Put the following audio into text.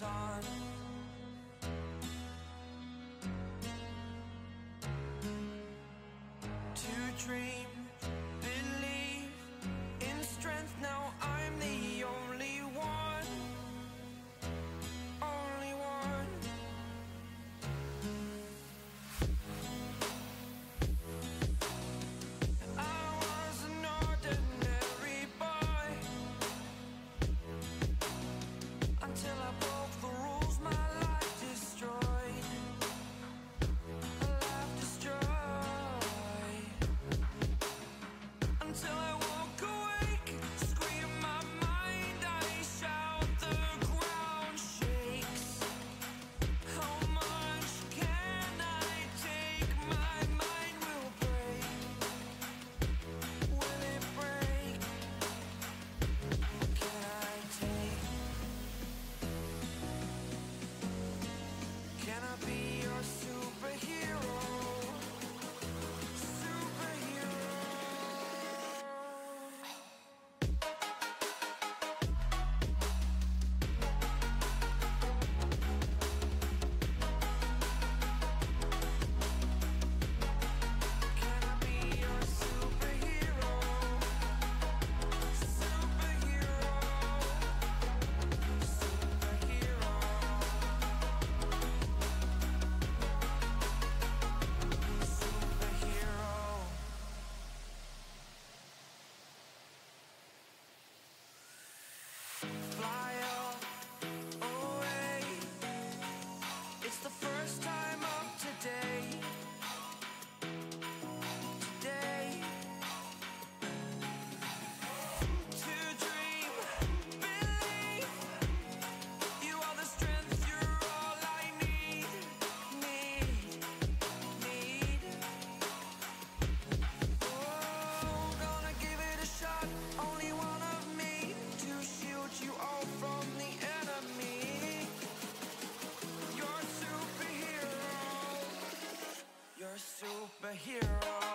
Sun. To dream superhero.